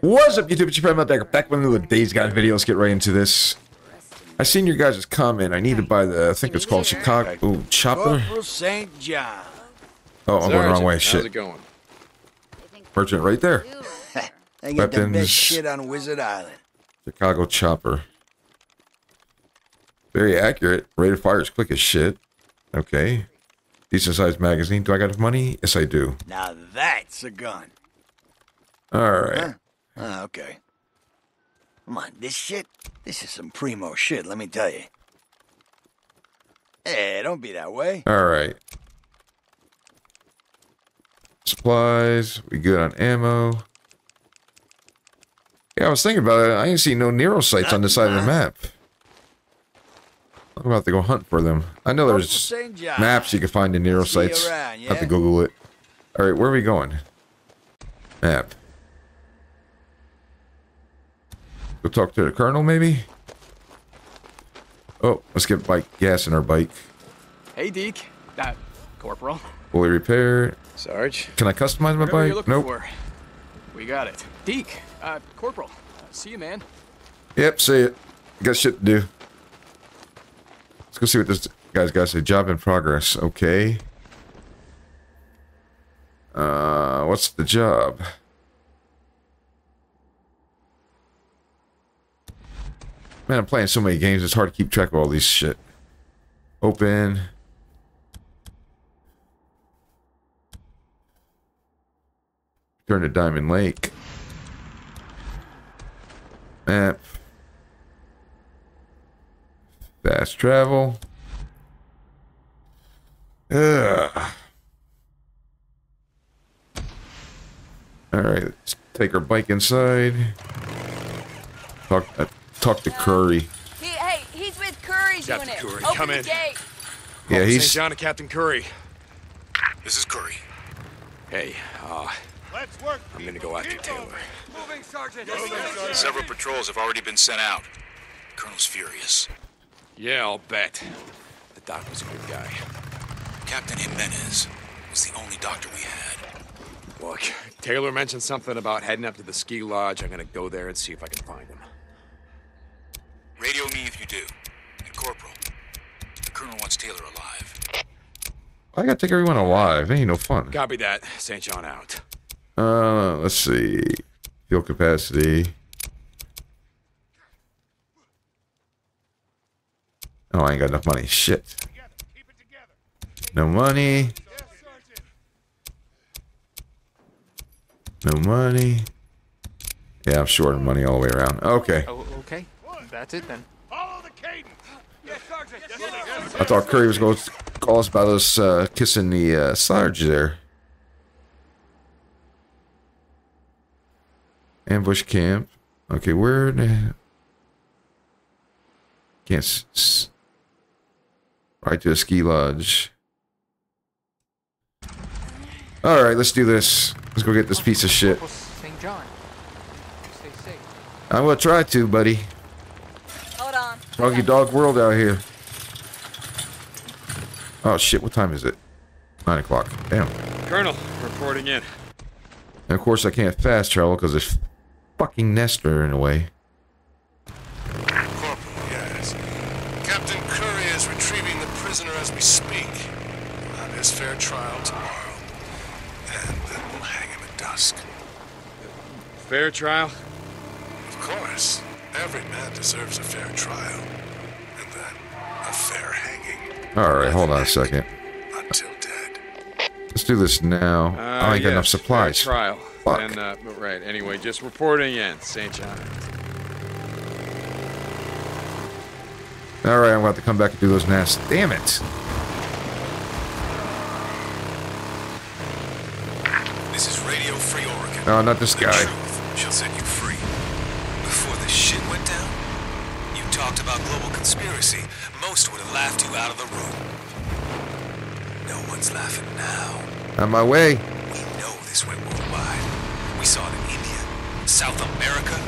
What's up, YouTube? It's your friend Matt Back one of the Days Gone videos. Get right into this. I seen your guys' comment. I need to buy the. I think it's called Chicago Ooh, Chopper. Corporal St. John. Oh, I'm going the wrong way. How's Shit. it going? Merchant right there. They get the Weapons. best shit on Wizard Island. Chicago Chopper. Very accurate. Rate of fire is quick as shit. Okay. Decent sized magazine. Do I got enough money? Yes, I do. Now that's a gun. All right. Huh? Ah, okay. Come on, this shit, this is some primo shit, let me tell you. Hey, don't be that way. All right. Supplies. We good on ammo. Yeah, I was thinking about it. I ain't seen no Nero sites on this side of the map. I'm about to go hunt for them. I know there's. Maps you can find in Nero sites. around, Have to? Google it. All right, where are we going? Map. Go talk to the colonel, maybe. Oh, let's get bike gas in our bike. Hey, Deke. Uh, Corporal. Fully repaired. Sarge? Can I customize my Whatever bike? Nope. for. We got it. Deke. Uh, Corporal. Uh, see you, man. Yep, see it. Got shit to do. Let's go see what this guy's got to say. Job in progress. Okay. Uh, what's the job? Man, I'm playing so many games. It's hard to keep track of all these shit. Open. Turn to Diamond Lake. Map. Fast travel. Ugh. All right, let's take our bike inside. Talk, uh, talk to Curry. He, hey, he's with Curry Captain doing it. Curry, Open come the in. gate. Yeah, St. he's John to Captain Curry. This is Curry. Hey, uh, Let's work. I'm gonna go after Taylor. Moving, Sergeant. Several patrols have already been sent out. Colonel's furious. Yeah, I'll bet. The doc was a good guy. Captain Jimenez was the only doctor we had. Look, Taylor mentioned something about heading up to the ski lodge. I'm gonna go there and see if I can find him. Radio me if you do. And Corporal, the Colonel wants Taylor alive. I gotta take everyone alive. Ain't no fun. Copy that. St. John out. Uh, let's see. Fuel capacity. Oh, I ain't got enough money. Shit. Keep it together. No money. No money. Yeah, I'm short of money all the way around. Okay. Oh, okay. That's it then. Follow the cadence. Yes, Sergeant. Yes, sir. I thought Curry was going to call us about us uh, kissing the uh, Sarge there. Ambush camp. Okay, where the... Can't... S- s- right to the ski lodge. Alright, let's do this. Let's go get this piece of shit. Corporal St. John. Stay safe. I will try to, buddy. Hold. Doggy dog world out here. Oh shit, what time is it? Nine o'clock. Damn. Colonel, reporting in. And of course I can't fast travel because there's fucking Nestor in the way. Corporal, yes. Captain Curry is retrieving the prisoner as we speak. We'll have his fair trial tomorrow. And then we'll hang him at dusk. Fair trial? Of course. Every man deserves a fair trial. And then a fair hanging. Alright, hold on a second. Until dead. Let's do this now. Uh, I ain't got enough supplies. Fair trial. Fuck. And, uh, right, anyway, just reporting in. St. John. Alright, I'm about to come back and do those nests. Damn it! This is Radio Free Oregon. No, not this The guy. truth shall set you free. Before this shit went down, you talked about global conspiracy. Most would have laughed you out of the room. No one's laughing now. On my way. We know this went worldwide. We saw it in India, South America.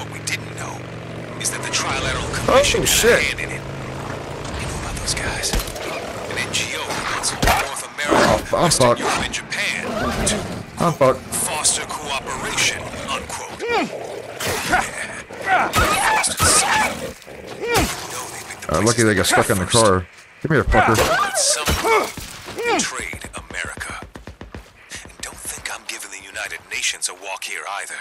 What we didn't know is that the Trilateral oh, Commission Oh, had shit. a hand in it. You know about those guys? An NGO that wants North America, Oh, Western. Europe, and Japan to I'm fucked. Uh, lucky they got stuck in the car. Come here, fucker. That someone betrayed America. And don't think I'm giving the United Nations a walk here either.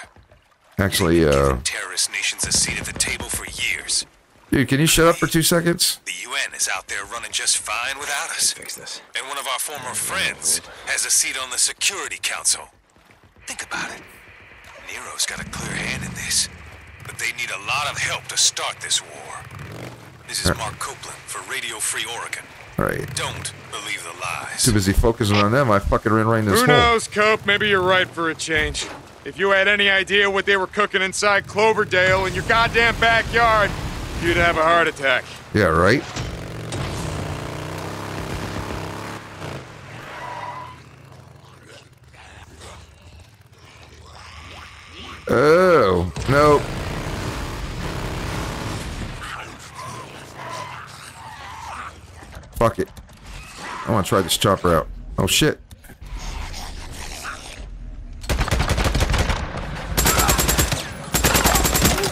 Actually, uh, terrorist nations a seat at the table for years. dude, can you shut up for two seconds? The UN is out there running just fine without us. Fix this. And one of our former friends has a seat on the Security Council. Think about it. Nero's got a clear hand in this. But they need a lot of help to start this war. This is uh, Mark Copeland for Radio Free Oregon. All right. Don't believe the lies. Too busy focusing on them. I fucking ran right into this Who hole. knows, Cope? Maybe you're right for a change. If you had any idea what they were cooking inside Cloverdale in your goddamn backyard, you'd have a heart attack. Yeah, right. Oh no. Fuck it. I want to try this chopper out. Oh shit.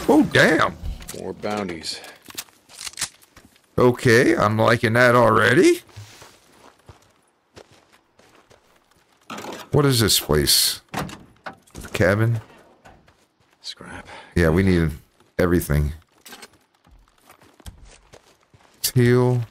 Oh damn. More bounties. Okay, I'm liking that already. What is this place? The Cabin? Scrap. Yeah, we needed everything. Teal.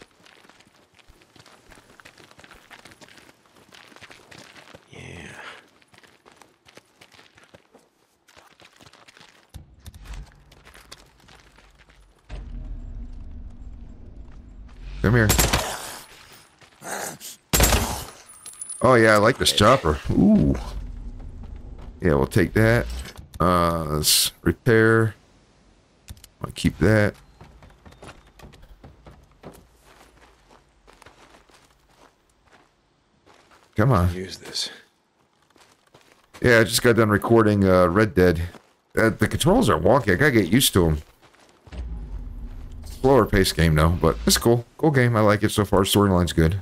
Come here. Oh yeah, I like this chopper. Ooh. Yeah, we'll take that. Uh, let's repair. I'll keep that. Come on. Use this. Yeah, I just got done recording uh, Red Dead. Uh, the controls are wonky. I gotta get used to them. Slower pace game though, but it's cool. Cool game. I like it so far. Storyline's good.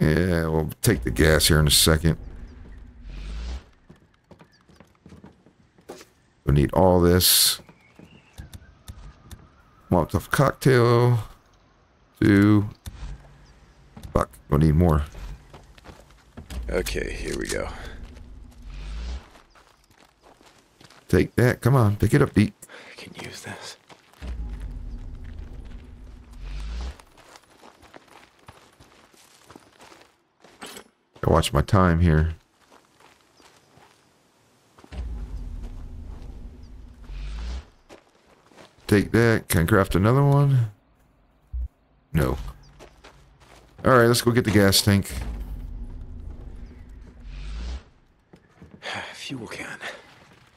Yeah, we'll take the gas here in a second. We'll need all this. Molotov cocktail. Two. Fuck, we'll need more. Okay, here we go. Take that. Come on, pick it up, Deke. I can use this. Gotta watch my time here. Take that. Can I craft another one? No. Alright, let's go get the gas tank. Fuel can.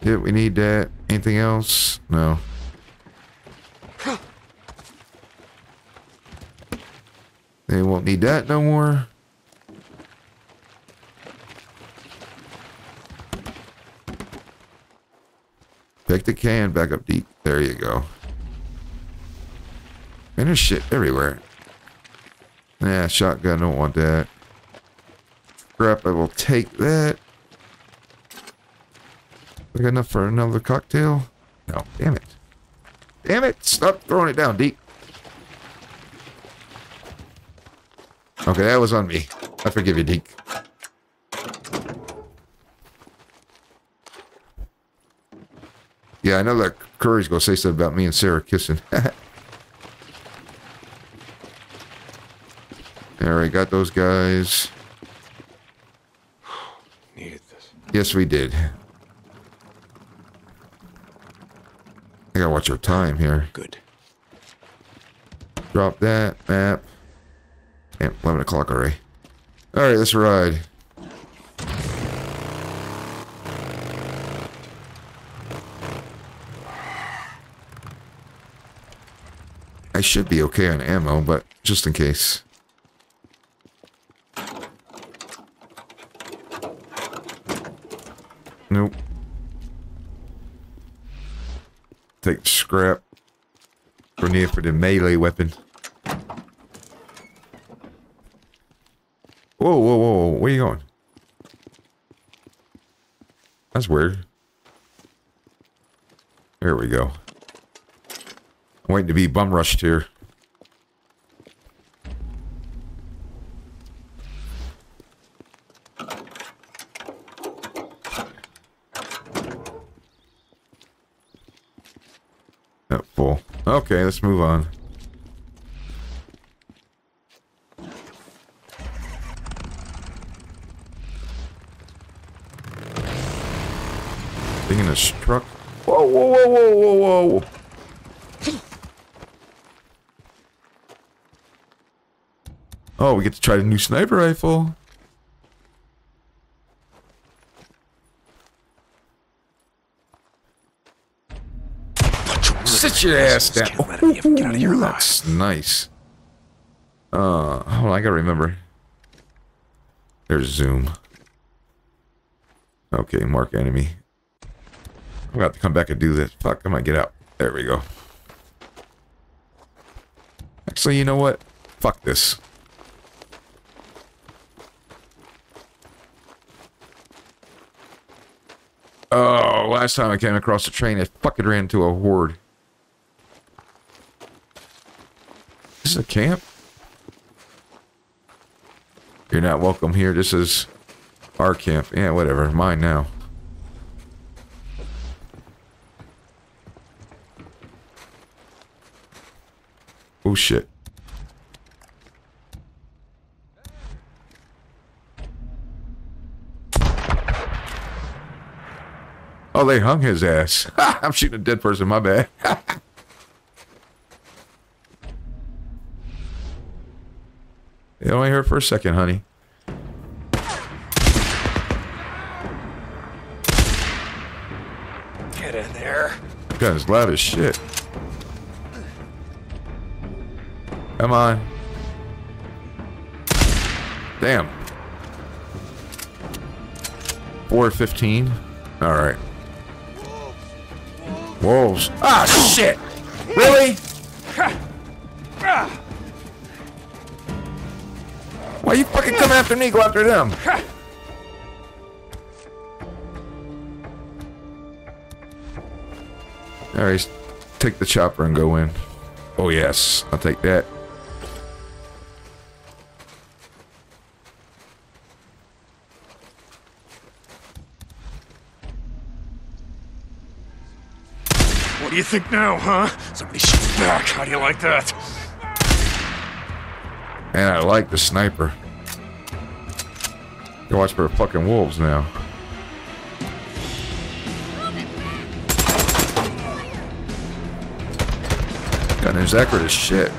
Yeah, we need that. Anything else? No. They won't need that no more. Pick the can back up deep. There you go. And there's shit everywhere. Nah, shotgun, don't want that. Scrap, I will take that. We got enough for another cocktail? No, damn it. Damn it! Stop throwing it down, Deke. Okay, that was on me. I forgive you, Deke. Yeah, I know that Curry's gonna say something about me and Sarah kissing. Alright, got those guys. Needed this. Yes, we did. I gotta watch our time here. Good. Drop that map. Damn, 11 o'clock already. Alright, let's ride. I should be okay on ammo, but just in case. Nope. Take scrap. Grenade for the melee weapon. Whoa, whoa, whoa, whoa. Where you going? That's weird. There we go. I'm waiting to be bum rushed here. That full. Okay, let's move on. Thing in this truck. Whoa, whoa, whoa, whoa, whoa, whoa. Oh, we get to try the new sniper rifle. Sit your ass down. Ooh, That's nice. Uh, hold on, I gotta remember. There's zoom. Okay, mark enemy. I'm gonna have to come back and do this. Fuck, I might get out. There we go. Actually, you know what? Fuck this. Oh, last time I came across a train, I fucking ran into a horde. This is a camp? You're not welcome here. This is our camp. Yeah, whatever. Mine now. Oh shit. Oh, they hung his ass. I'm shooting a dead person, my bad. heard for a second, honey. Get in there. Gun is loud as shit. Come on. Damn. 415. All right. Wolves. Ah, shit. Really? After me? Go after them. All right, take the chopper and go in. Oh yes, I'll take that. What do you think now, huh? Somebody shoots back. How do you like that? And I like the sniper. You watch for fucking wolves now. Gun is accurate as shit.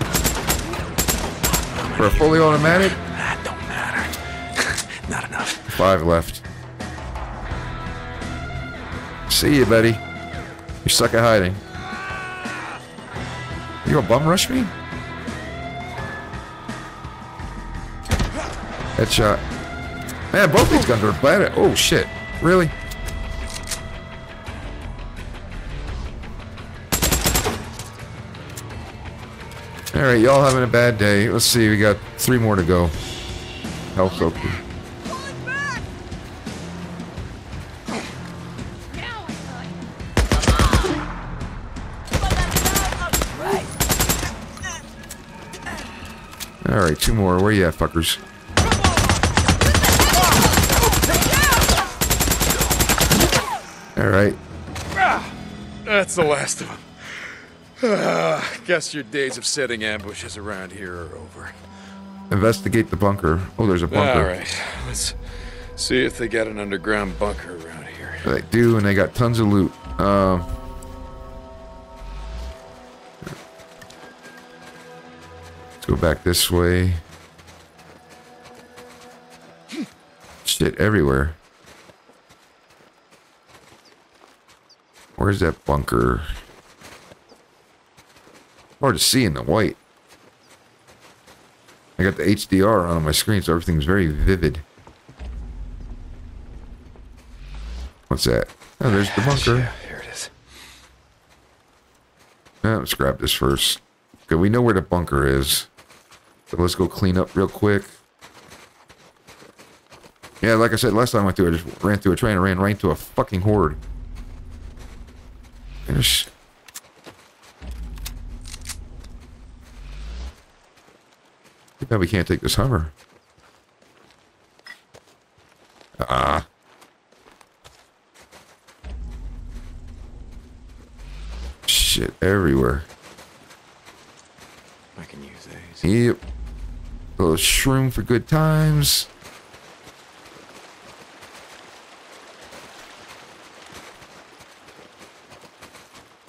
For a fully automatic, That don't matter. Not enough. five left. See you, buddy. You suck at hiding. You gonna bum rush me? Headshot. Man, both these guns are bad. Oh shit! Really? All right, y'all having a bad day. Let's see. We got three more to go. Health open. All right, two more. Where you at, fuckers? All right. That's the last of them. Uh, guess your days of setting ambushes around here are over. Investigate the bunker. Oh, there's a bunker. All right, let's see if they got an underground bunker around here. They do, and they got tons of loot. Um. Let's go back this way. Shit everywhere. Where's that bunker? Hard to see in the white. I got the HDR on my screen, so everything's very vivid. What's that? Oh, there's the bunker. Yeah, here it is. Let's grab this first. Okay, we know where the bunker is. So let's go clean up real quick. Yeah, like I said last time I went through, I just ran through a train and ran right into a fucking horde. There's... Too bad we can't take this Hummer. Ah. Shit everywhere. I can use these. Yep. A little shroom for good times.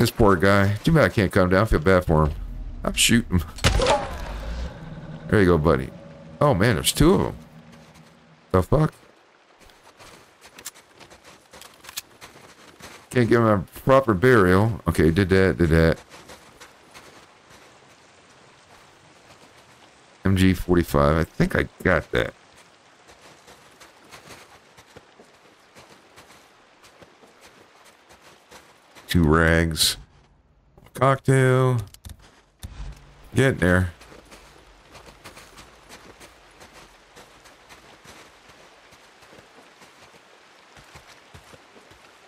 This poor guy. Too bad I can't come down. I feel bad for him. I'm shooting. There you go, buddy. Oh man, there's two of them. The fuck? Can't give him a proper burial. Okay, did that, did that. MG45. I think I got that. Two rags. Cocktail. Getting there.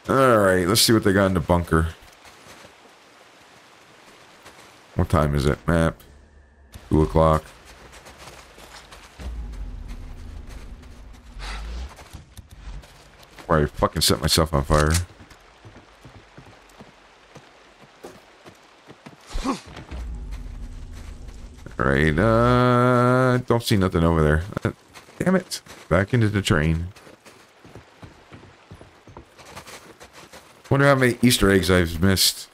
Alright, let's see what they got in the bunker. What time is it? Map. Two o'clock. Where I fucking set myself on fire. Alright, uh, don't see nothing over there. Uh, damn it. Back into the train. Wonder how many Easter eggs I've missed.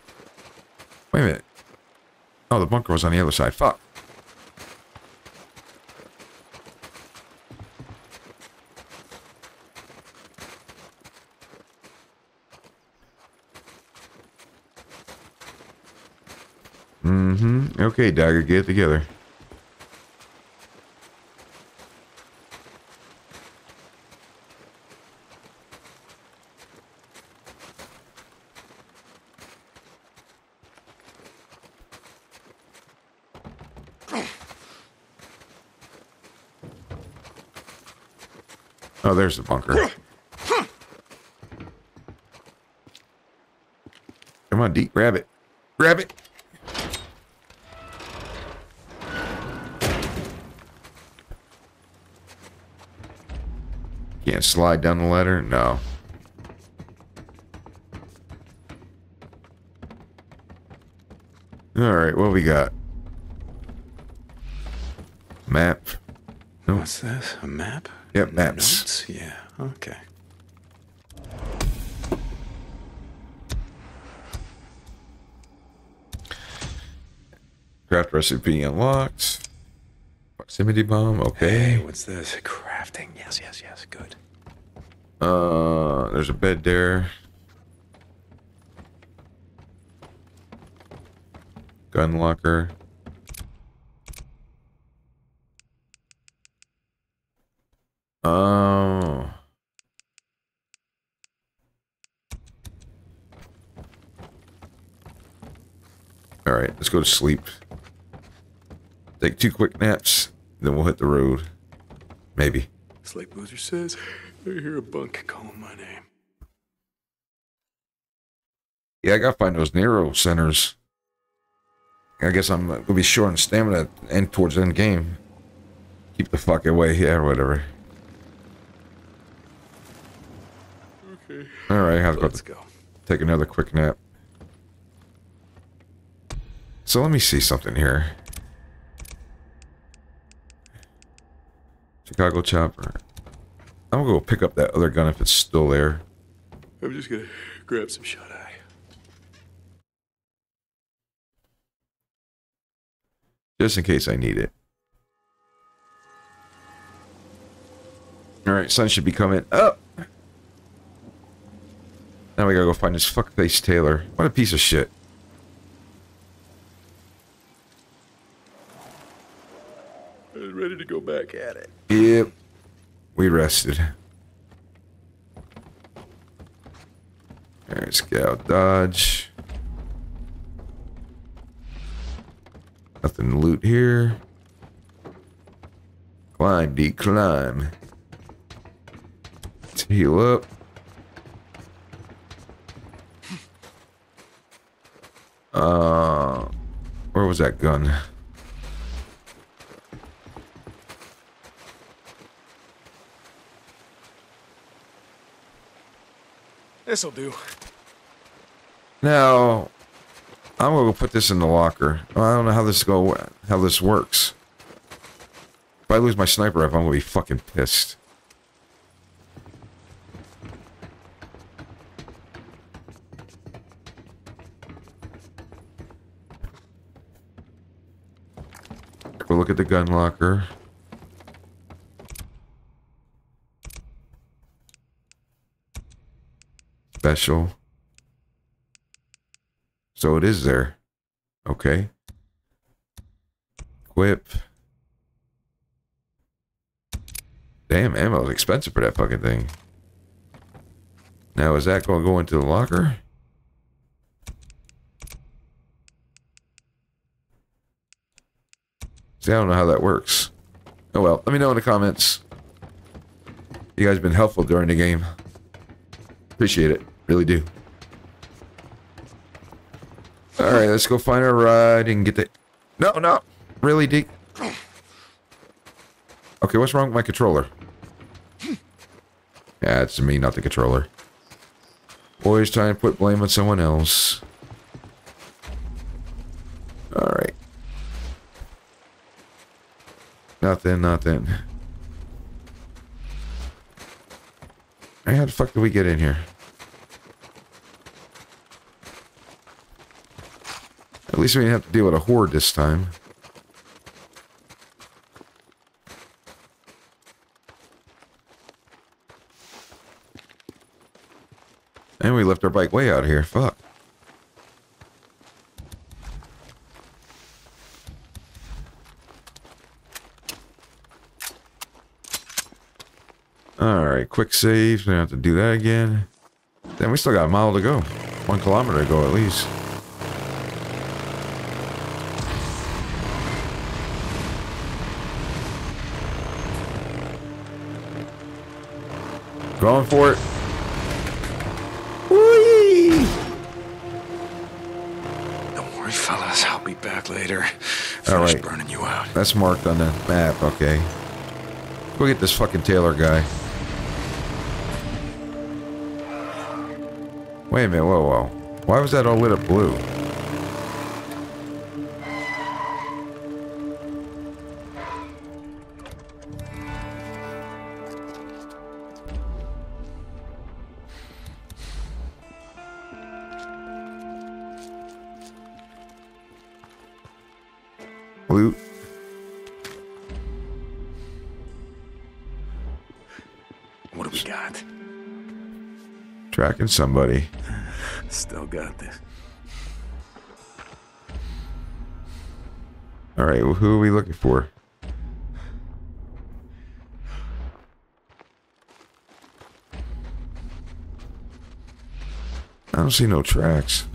Wait a minute. Oh, the bunker was on the other side. Fuck. Mm-hmm. Okay, Dagger, get it together. There's the bunker. Come on, Deke, grab it. Grab it. Can't slide down the ladder? No. Alright, what we got? Map. What's this? A map? Yep, maps. Notes? Yeah, okay. Craft recipe unlocked. Proximity bomb, okay. Hey, what's this? Crafting. Yes, yes, yes. Good. Uh, there's a bed there. Gun locker. Oh. All right, let's go to sleep. Take two quick naps, then we'll hit the road. Maybe. Slate Boozer says, I hear a bunk calling my name. Yeah, I gotta find those Nero centers. I guess I'm gonna be short on stamina and towards the end game. Keep the fuck away, yeah, or whatever. Okay. All right, I have to go. take another quick nap. So let me see something here. Chicago chopper. I'm gonna go pick up that other gun if it's still there. I'm just gonna grab some shut eye. just in case I need it. Alright, sun should be coming up. Now we gotta go find this fuckface Taylor. What a piece of shit. Ready to go back at it. Yep. We rested. Alright, scout dodge. Nothing to loot here. Climb, D, climb. Heal up. Uh, where was that gun? This'll do. Now, I'm gonna put this in the locker. I don't know how this go, how this works. If I lose my sniper rifle, I'm gonna be fucking pissed. Go look at the gun locker. Special. So it is there. Okay. Equip. Damn, ammo is expensive for that fucking thing. Now, is that going to go into the locker? See, I don't know how that works. Oh well, let me know in the comments. You guys been helpful during the game. Appreciate it. Really do. Alright, let's go find our ride and get the... No, no. Really, Deke? Okay, what's wrong with my controller? Yeah, it's me, not the controller. Always trying to put blame on someone else. Alright. Nothing, nothing. How the fuck did we get in here? At least we didn't have to deal with a horde this time. And we left our bike way out here. Fuck. Alright, quick save. We don't have to do that again. Then we still got a mile to go. One kilometer to go at least. Going for it. Whee! Don't worry, fellas. I'll be back later. Finish All right. burning you out. That's marked on the map, okay. Go get this fucking Taylor guy. Wait a minute, whoa, whoa. Why was that all lit up blue? Tracking somebody. Still got this. Alright, well, who are we looking for? I don't see no tracks.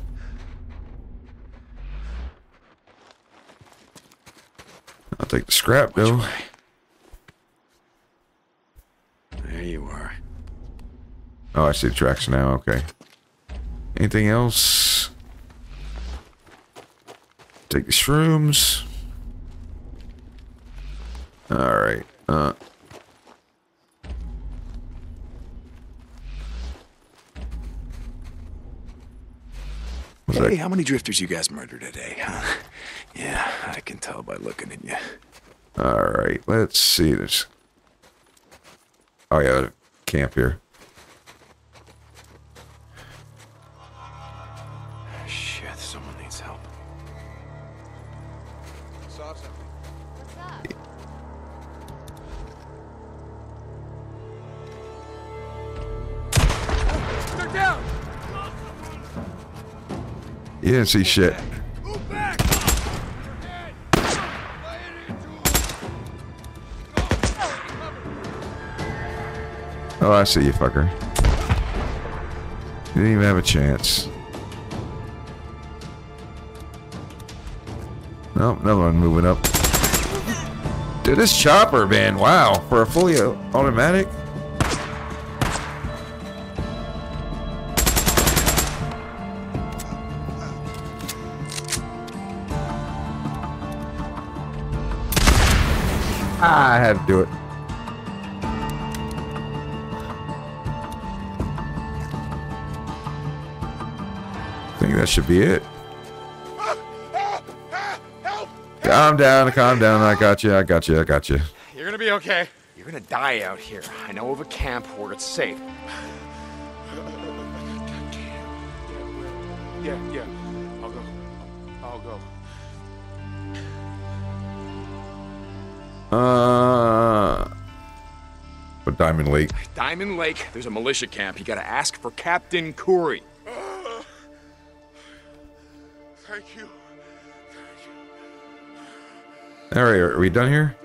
I'll take the scrap, Which though. way? Oh, I see the tracks now. Okay. Anything else? Take the shrooms. All right. Uh. Was Hey, that- how many drifters you guys murdered today, huh? Yeah, I can tell by looking at you. All right. Let's see this. Oh yeah, camp here. You didn't see shit. Oh, I see you, fucker. You didn't even have a chance. Nope, another one moving up. Dude, this chopper, man, wow. For a fully automatic? Ah, I had to do it. I think that should be it. Calm down, calm down. I got you, I got you, I got you. You're gonna be okay. You're gonna die out here. I know of a camp where it's safe. Yeah, yeah. Uh, but Diamond Lake. Diamond Lake, there's a militia camp. You gotta ask for Captain Curry. Thank you. All right, are we done here?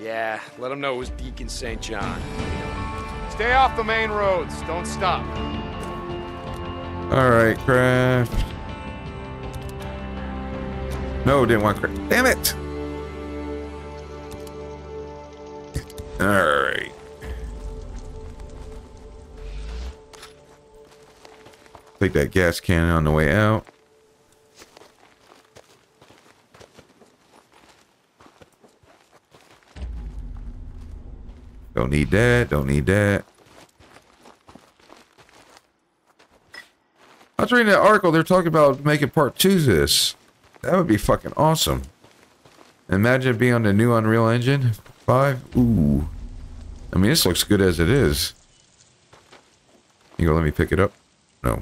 Yeah, let them know it was Deacon St. John. Stay off the main roads. Don't stop. All right, craft. No, didn't want craft. Damn it! All right. Take that gas can on the way out. Don't need that. Don't need that. I was reading that article. They're talking about making part two of this. That would be fucking awesome. Imagine being on the new Unreal Engine 5. Ooh. I mean, this looks good as it is. You go, let me pick it up? No.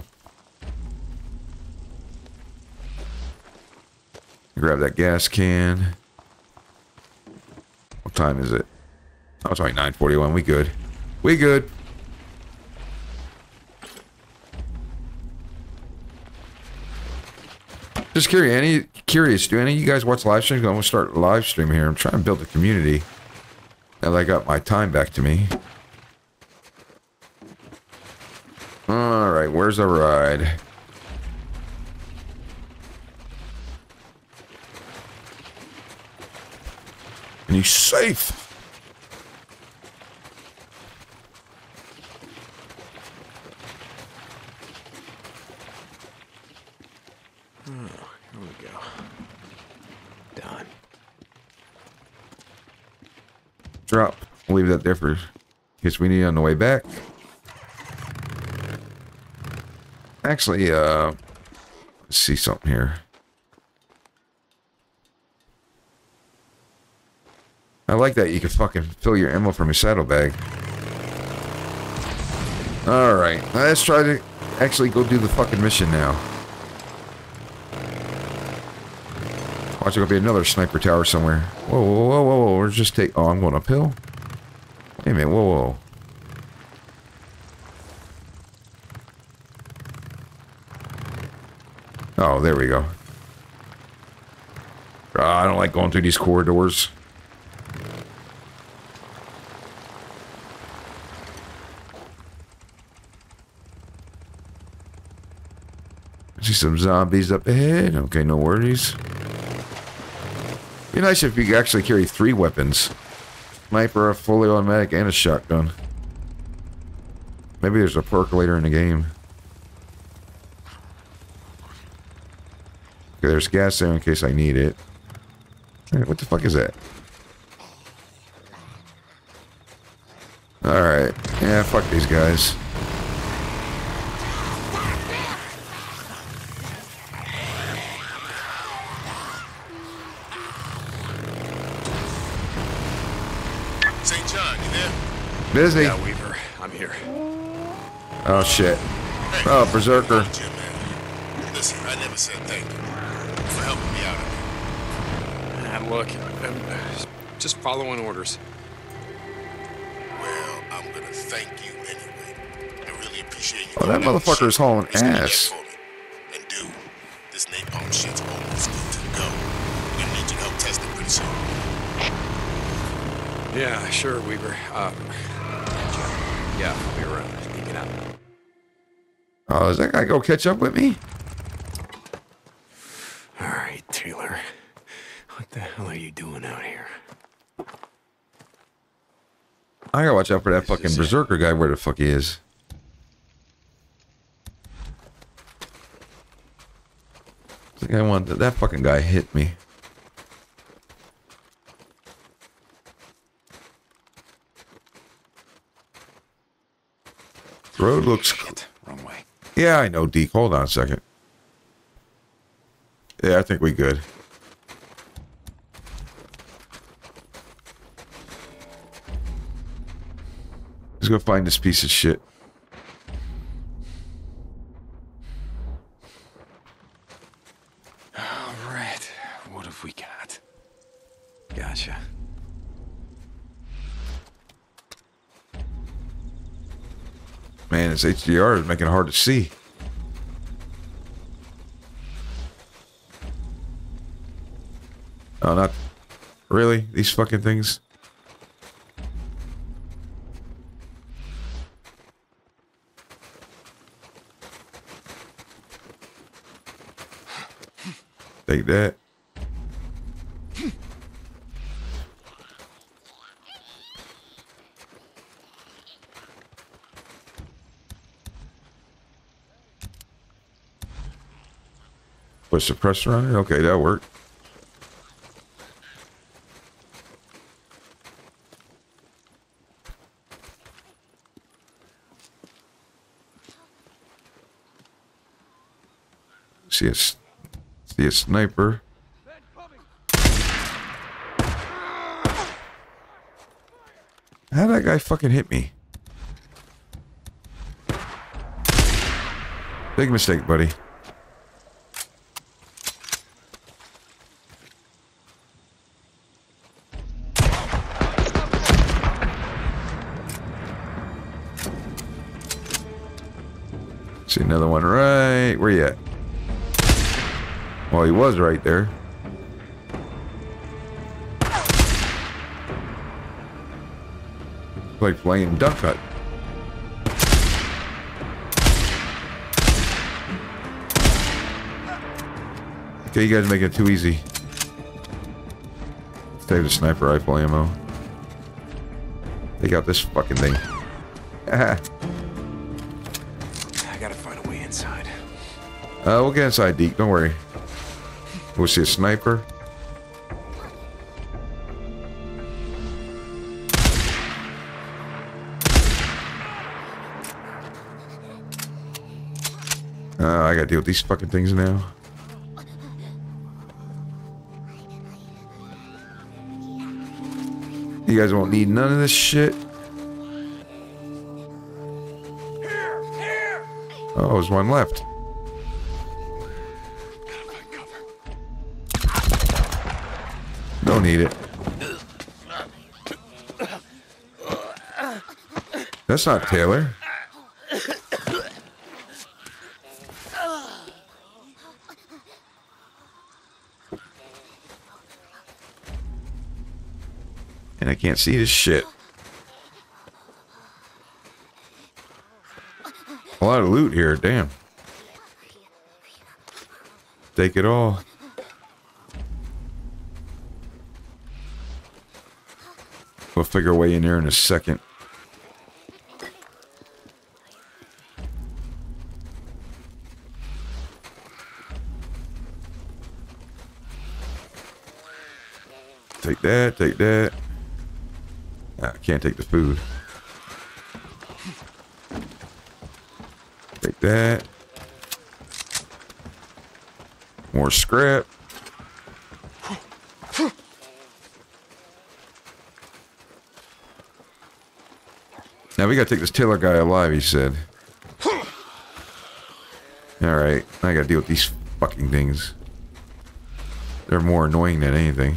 Grab that gas can. What time is it? Oh, it's only 941. We good. We good. Just curious, any curious, do any of you guys watch live streams? I'm gonna start live stream here. I'm trying to build a community. Now that I got my time back to me. Alright, where's the ride? And he's safe. Here we go. Done. Drop. I'll leave that there for case we need it on the way back. Actually, uh, let's see something here. I like that you can fucking fill your ammo from your saddlebag. Alright, let's try to actually go do the fucking mission now. Watch, there'll be another sniper tower somewhere. Whoa, whoa, whoa, whoa, whoa. We're just take. Oh, I'm going uphill. Wait a minute. Whoa, whoa. Oh, there we go. Ah, I don't like going through these corridors. See some zombies up ahead. Okay, no worries. Be nice if you could actually carry three weapons. Sniper, a fully automatic, and a shotgun. Maybe there's a perk later in the game. Okay, there's gas there in case I need it. What the fuck is that? Alright. Yeah, fuck these guys. Busy. Yeah, Weaver. I'm here. Oh, shit. Hey, Oh, Berserker. Jim, man. Listen, I never said thank you for helping me out of look, I'm just following orders. Well, I'm gonna thank you anyway. I really appreciate you. Oh, that coming motherfucker is hauling It's gonna get ass. And dude, this napalm shit's almost good to go. We're need your help testing pretty soon. Yeah, sure, Weaver. Uh, yeah, uh, peeking out. Oh, is that guy go catch up with me? All right, Taylor. What the hell are you doing out here? I gotta watch out for that fucking is it. berserker guy where the fuck he is. I think I want that, that fucking guy hit me. Road looks. Shit, wrong way. Yeah, I know, Deke. Hold on a second. Yeah, I think we good. Let's go find this piece of shit. All right, what have we got? Gotcha. Man, this HDR is making it hard to see. Oh, not really? These fucking things? Take that. Suppressor on it? Okay, that worked. See a, see a sniper. How'd that guy fucking hit me? Big mistake, buddy. See another one right. Where you at? Well, he was right there. Like playing duck hunt. Okay, you guys make it too easy. Save the sniper rifle ammo. Take out this fucking thing. we'll get inside, Deke. Don't worry. We'll see a sniper. Uh, I gotta deal with these fucking things now. You guys won't need none of this shit. Oh, there's one left. Don't need it. That's not Taylor. And I can't see this shit. A lot of loot here, damn. Take it all. We'll figure a way in there in a second. Take that, take that. Ah, I can't take the food. Take that. More scrap. Now we gotta take this Taylor guy alive, he said. Alright, I gotta deal with these fucking things. They're more annoying than anything.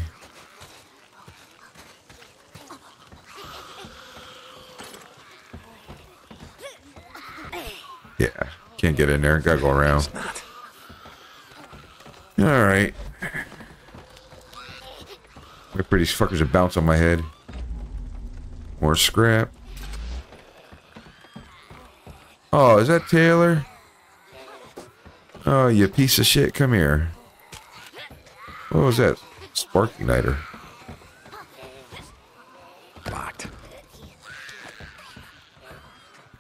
Yeah, can't get in there. Gotta go around. Alright. Wait for these fuckers to bounce on my head. More scrap. Oh, is that Taylor? Oh, you piece of shit. Come here. What was that? Spark igniter. Locked.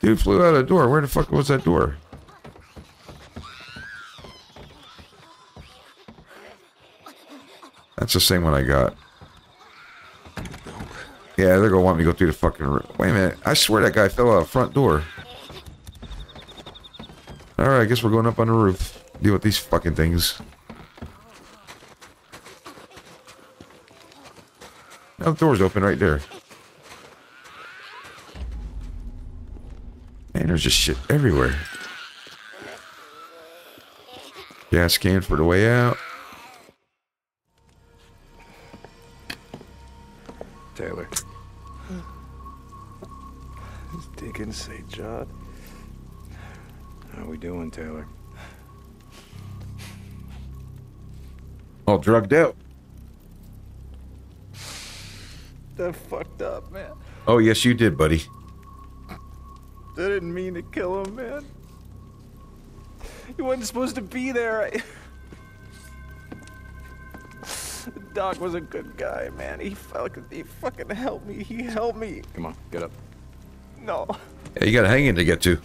Dude flew out of the door. Where the fuck was that door? That's the same one I got. Yeah, they're gonna want me to go through the fucking room. Wait a minute. I swear that guy fell out the front door. Alright, I guess we're going up on the roof. Deal with these fucking things. Now the door's open right there. Man, there's just shit everywhere. Gas can for the way out. Taylor? All drugged out. That fucked up, man. Oh, yes, you did, buddy. I didn't mean to kill him, man. He wasn't supposed to be there. I... Doc was a good guy, man. He fucking, he fucking helped me. He helped me. Come on, get up. No, Yeah, you got a hanging to get to.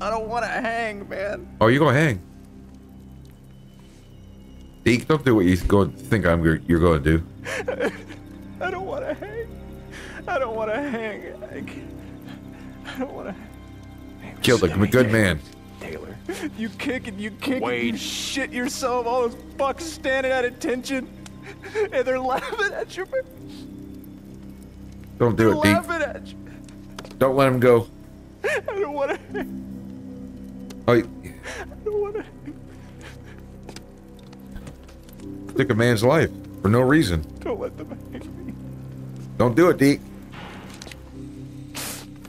I don't want to hang, man. Oh, you're gonna hang? Deke, don't do what you go think I'm you're going to do. I don't want to hang. I don't want to hang. I, I don't want to. Killed a good man. Taylor, you kick and you kick and you shit yourself. All those fucks standing at attention, and they're laughing at you. Don't do They're it, Deke. laughing at you. Don't let him go. I don't want to. Oh, I don't want to. took a man's life for no reason. Don't let them hang me. Don't do it, Deke.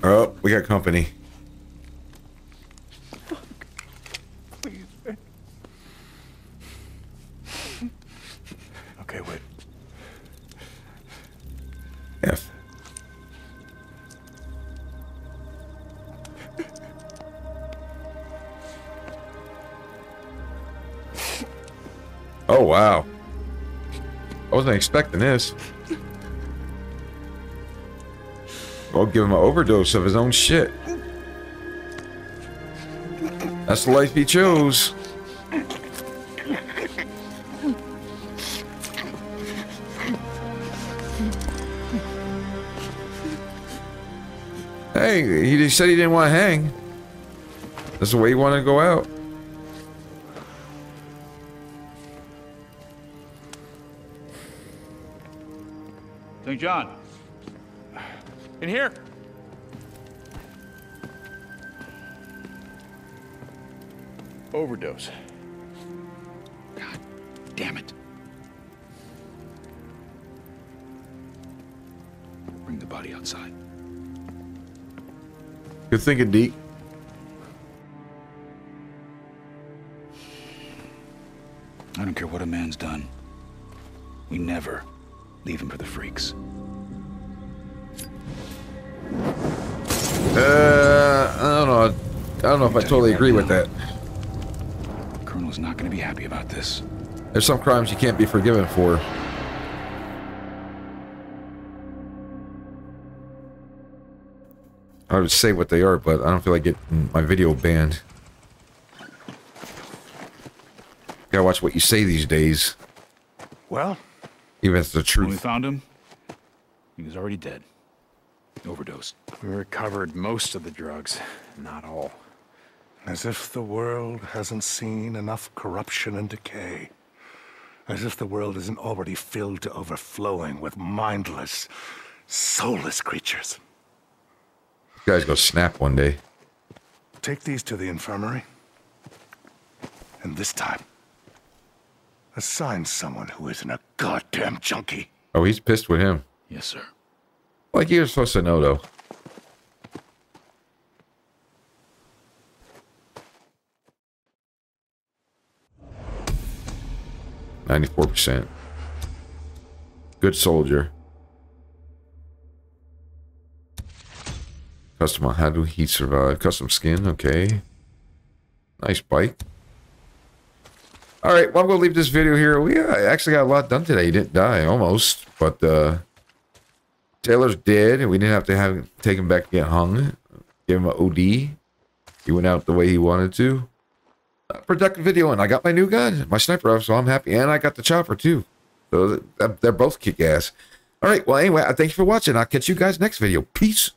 Oh, we got company. Oh, wow. I wasn't expecting this. Well, give him an overdose of his own shit. That's the life he chose. Hey, he said he didn't want to hang. That's the way he wanted to go out. St. John, In here. Overdose. God damn it. Bring the body outside. Good thinking, Deke. I don't care what a man's done. We never leave him for the freaks. Uh, I don't know. I don't know if I totally agree with that. Colonel's not going to be happy about this. There's some crimes you can't be forgiven for. I would say what they are, but I don't feel like getting my video banned. Gotta watch what you say these days, Well, even if it's the truth. When we found him, he was already dead. Overdosed. We recovered most of the drugs, not all. as if the world hasn't seen enough corruption and decay. As if the world isn't already filled to overflowing with mindless, soulless creatures. You guys go snap one day. Take these to the infirmary. And this time, assign someone who isn't a goddamn junkie. Oh, he's pissed with him. Yes, sir. Like you're supposed to know, though. Ninety-four percent. Good soldier. Custom. How do he survive? Custom skin. Okay. Nice bike. All right. Well, I'm gonna leave this video here. We uh, actually got a lot done today. He didn't die, almost, but uh. Taylor's dead, and we didn't have to have him take him back to get hung. Give him an OD. He went out the way he wanted to. Uh, productive video, and I got my new gun, my sniper rifle, so I'm happy. And I got the chopper too. So they're both kick ass. All right. Well, anyway, I thank you for watching. I'll catch you guys next video. Peace.